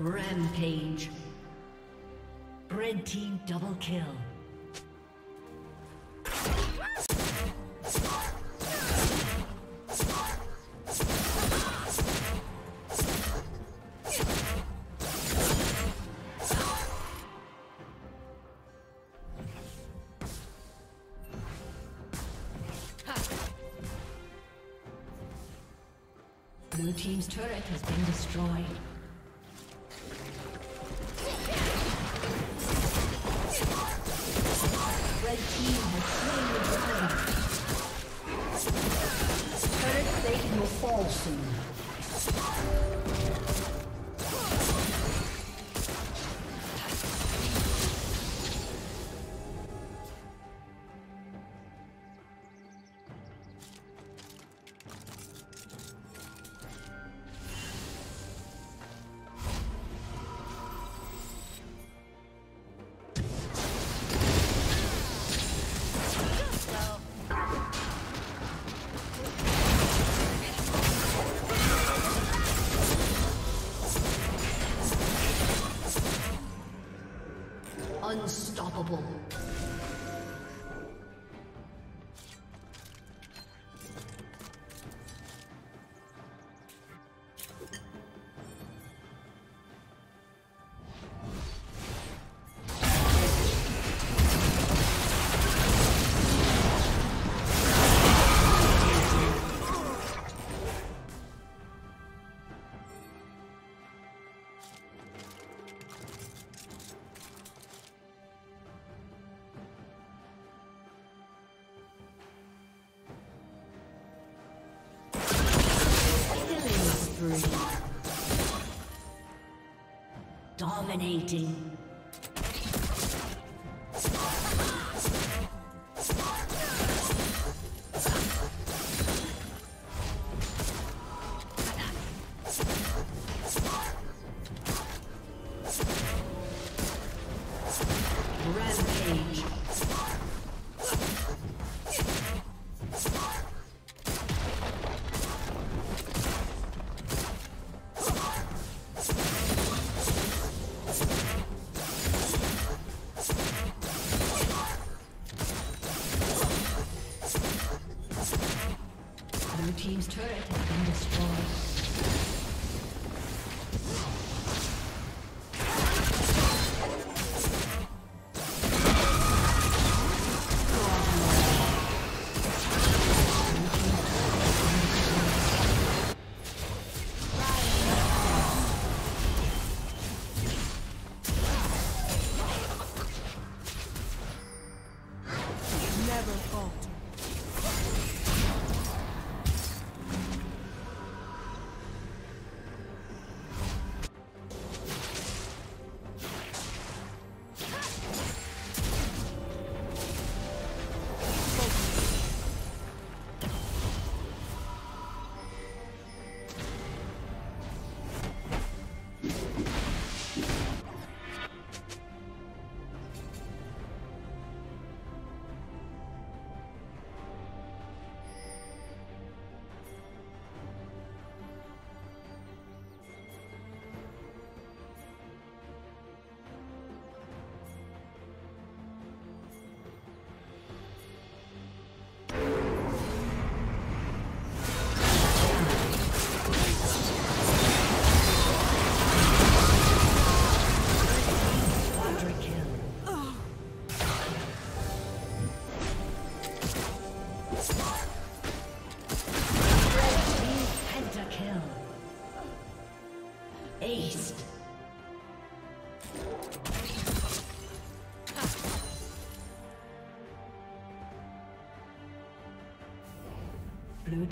Rampage. Red team double kill. Turret will Unstoppable. Dominating. Blue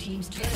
Team's turret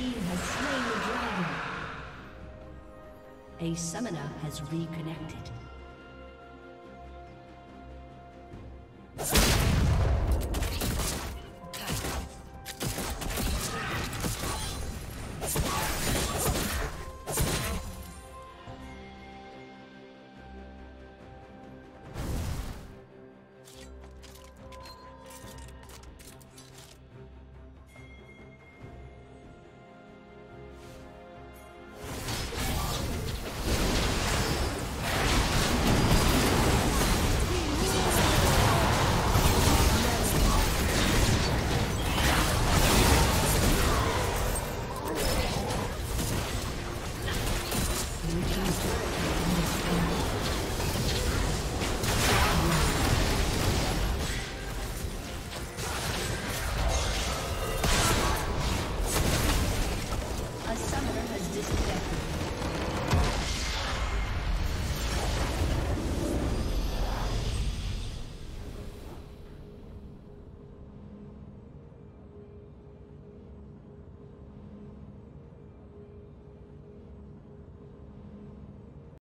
Team has slain the dragon. A summoner has reconnected.